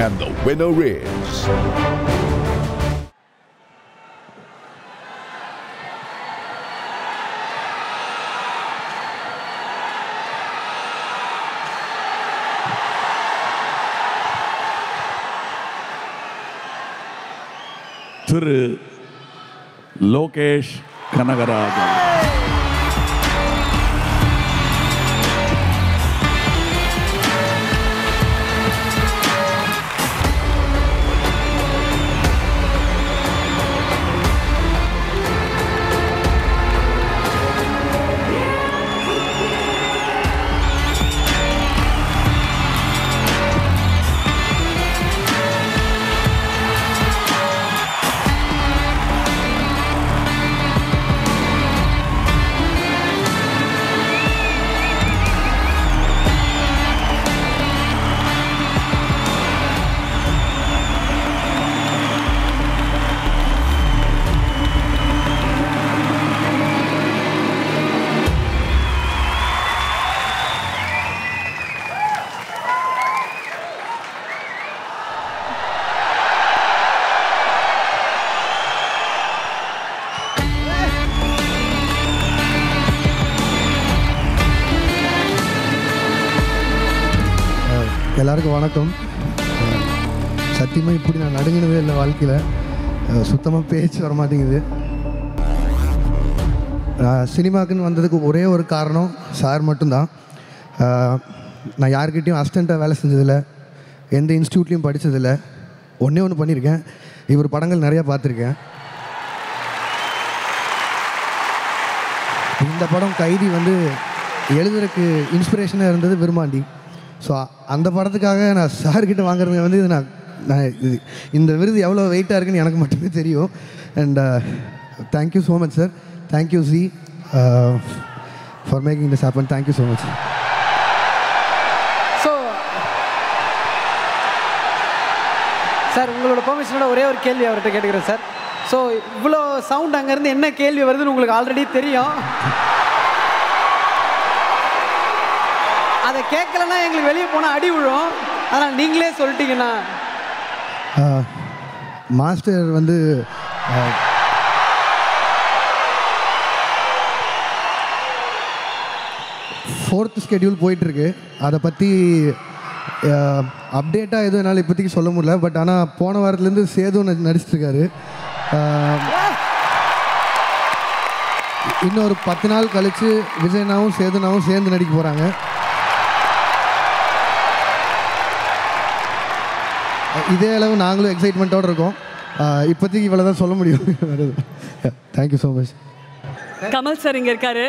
And the winner is. திரு லோகேஷ் கனகராஜன் எல்லாருக்கும் வணக்கம். சத்தியமாக இப்படி நான் நடுங்கினதே இல்லை வாழ்க்கையில். சுத்தமாக பேச்சு வர மாட்டேங்குது. நான் சினிமாக்குன்னு வந்ததுக்கு ஒரே ஒரு காரணம் சார் மட்டும்தான். நான் யார்கிட்டயும் அசிஸ்டண்ட்டாக வேலை செஞ்சதில்லை. எந்த இன்ஸ்டியூட்லேயும் படித்ததில்லை ஒன்றே ஒன்று பண்ணியிருக்கேன். இவர் படங்கள் நிறையா பார்த்துருக்கேன். இந்த படம் கைதி வந்து எழுதுறதுக்கு இன்ஸ்பிரேஷனாக இருந்தது விரும்மாண்டி ஸோ அந்த படத்துக்காக நான் சார்கிட்ட வாங்குறது வந்து இது நான் நான் இது இந்த விருது எவ்வளோ வெயிட்டாக இருக்குன்னு எனக்கு மட்டுமே தெரியும். And thank you so much sir thank you ji for making this happen thank you so much so sir உங்களோட பெர்மிஷனோட ஒரே ஒரு கேள்வி அவர்கிட்ட கேட்டுக்கிறேன் சார் ஸோ இவ்வளோ சவுண்ட் அங்கேருந்து என்ன கேள்வி வருதுன்னு உங்களுக்கு ஆல்ரெடி தெரியும். அதை கேட்கலன்னா எங்களுக்கு வெளியே போனால் அடி விழும். அதனால் நீங்களே சொல்லிட்டீங்கண்ணா மாஸ்டர் வந்து ஃபோர்த் ஸ்கெடியூல் போயிட்டுருக்கு. அதை பற்றி அப்டேட்டாக எதுவும் என்னால் இப்போதைக்கு சொல்ல முடியல. பட் ஆனால் போன வாரத்துலேருந்து சேது நடிச்சிட்ருக்காரு இன்னொரு பத்து நாள் கழித்து விஜயனாவும் சேதுனாவும் சேர்ந்து நடிக்க போகிறாங்க இதே அளவு நாங்களும் எக்ஸைட்மெண்ட்டோடு இருக்கோம். இப்போதைக்கு இவ்வளோ தான் சொல்ல முடியும். Thank you so much Kamal sir இங்க இருக்காரு.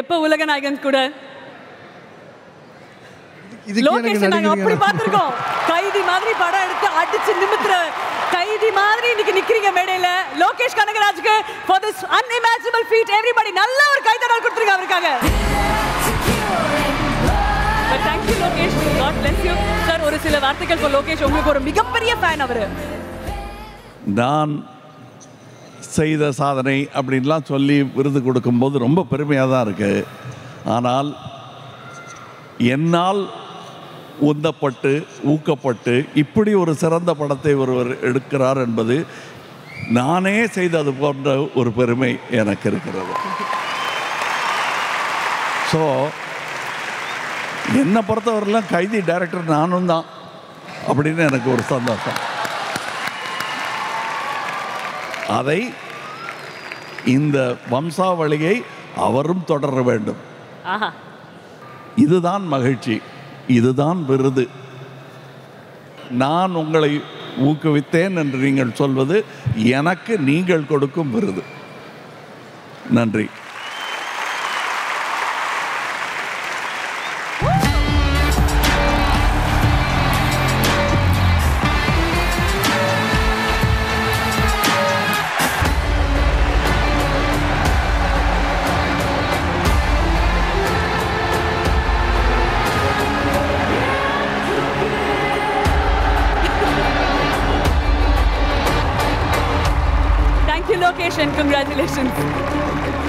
எப்ப உலக நாயகன் கூட? லோகேஷ் நாங்க அப்படி பார்த்திருக்கோம். கைதி மாதிரி படம் எடுத்து அடிச்சு நிமித்துற கைதி மாதிரி இன்னைக்கு நிக்கிறீங்க மேடையில. Lokesh கனகராஜுக்கு for this unimaginable feat everybody நல்ல ஒரு கைத்தடல் கொடுத்துருங்க அவருக்காக. Thank you Lokesh god sir ஒரு சில வார்த்தைகள் இப்போ லோகேஷ் உங்களுக்கு ஒரு மிகப்பெரிய ஃபேன் அவர். நான் செய்த சாதனை அப்படின்லாம் சொல்லி விருது கொடுக்கும்போது ரொம்ப பெருமையாக தான் இருக்குது ஆனால் என்னால் உந்தப்பட்டு ஊக்கப்பட்டு இப்படி ஒரு சிறந்த படத்தை ஒருவர் எடுக்கிறார் என்பது நானே செய்தது போன்ற ஒரு பெருமை எனக்கு இருக்கிறது. ஸோ என்னை பொறுத்தவரையிலும் கைதி டைரக்டர் நானும் தான் அப்படின்னு எனக்கு ஒரு சந்தோஷம். அதை இந்த வம்சாவளியை அவரும் தொடர வேண்டும். இதுதான் மகிழ்ச்சி இதுதான் விருது. நான் உங்களை ஊக்குவித்தேன் என்று நீங்கள் சொல்வது எனக்கு நீங்கள் கொடுக்கும் விருது. நன்றி. Thank you Lokesh and congratulations